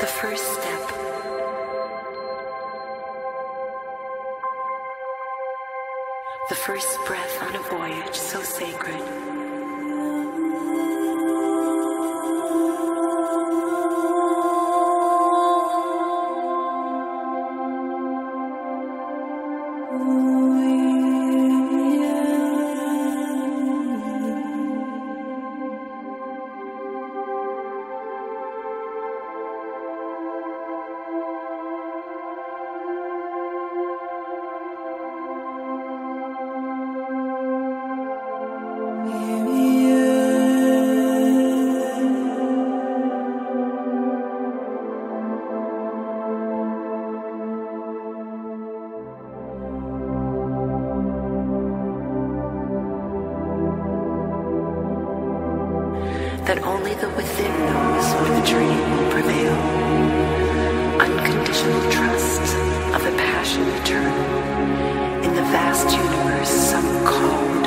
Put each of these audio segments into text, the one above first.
The first step. The first breath on a voyage so sacred. That only the within knows where the dream will prevail. Unconditional trust of a passion eternal in the vast universe some call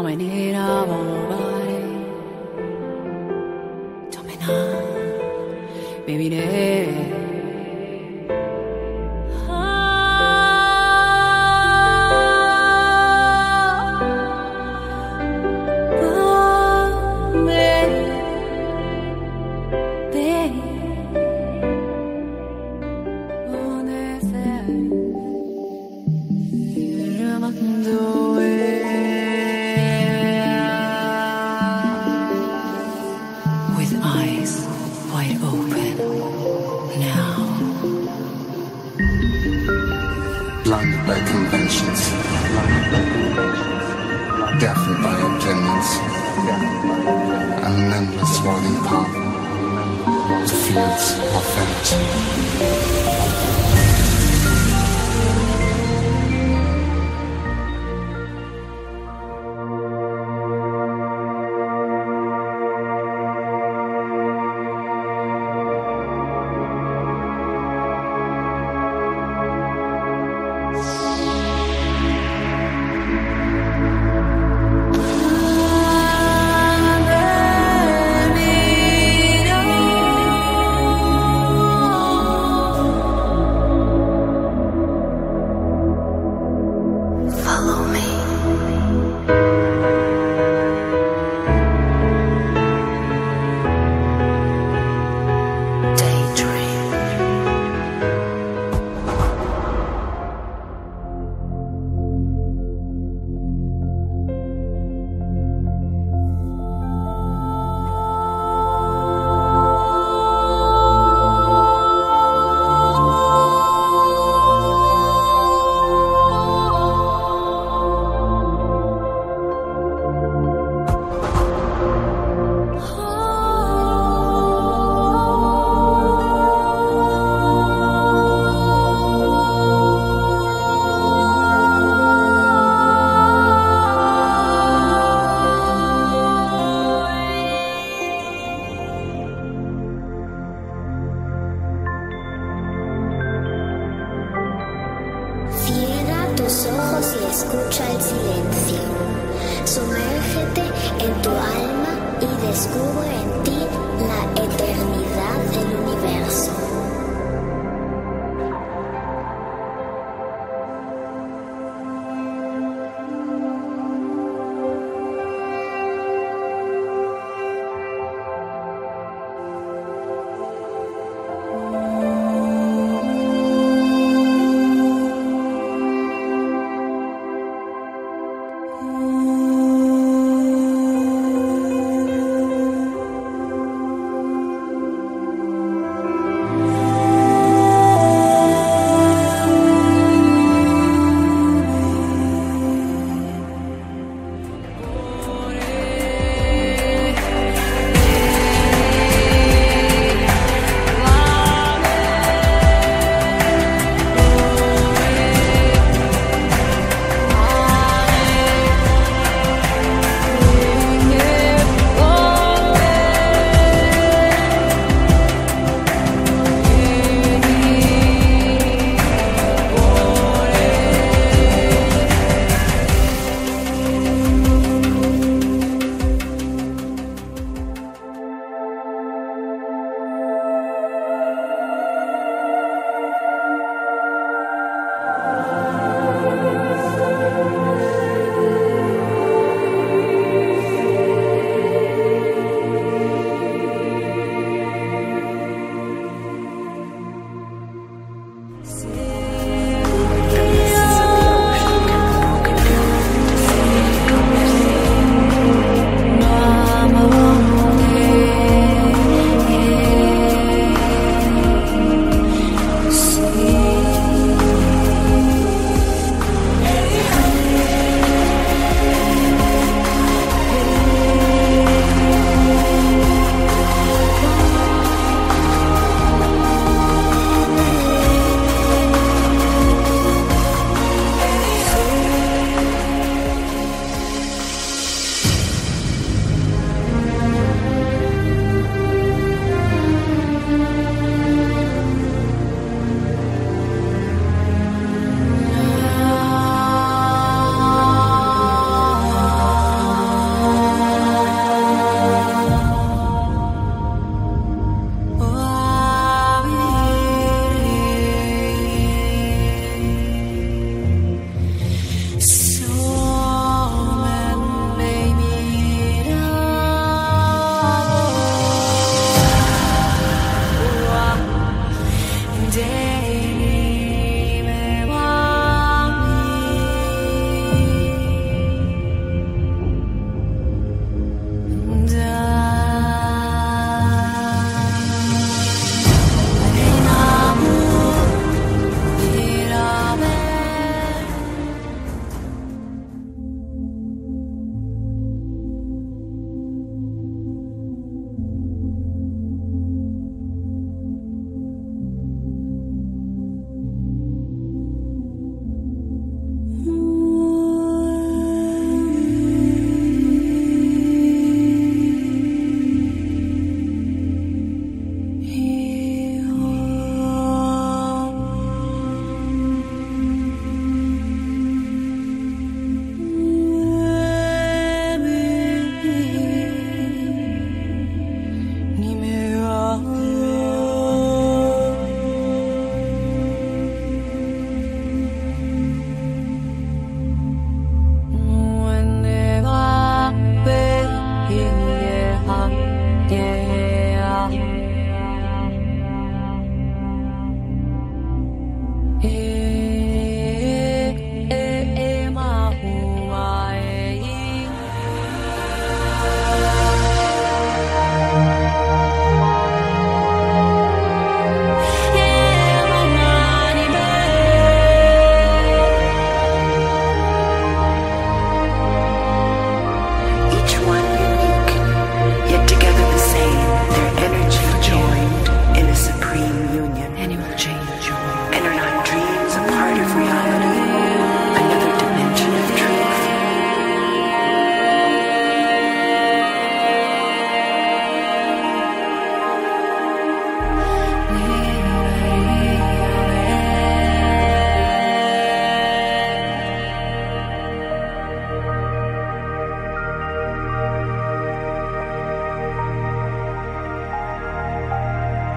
Omenera volare opinions, and an endless rolling path to fields of vanity. Escucha el silencio. Sumérgete en tu alma y descubre en ti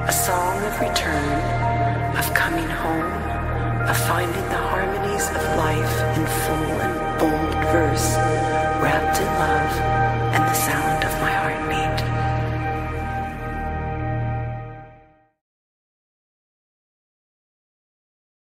of return, of coming home, of finding the harmonies of life in full and bold verse, wrapped in love and the sound of my heartbeat.